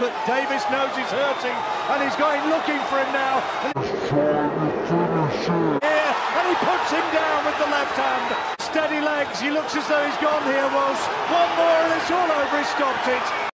but Davis knows he's hurting, and he's going looking for him now. And he puts him down with the left hand. Steady legs, he looks as though he's gone here, Walsh. One more and it's all over, he stopped it.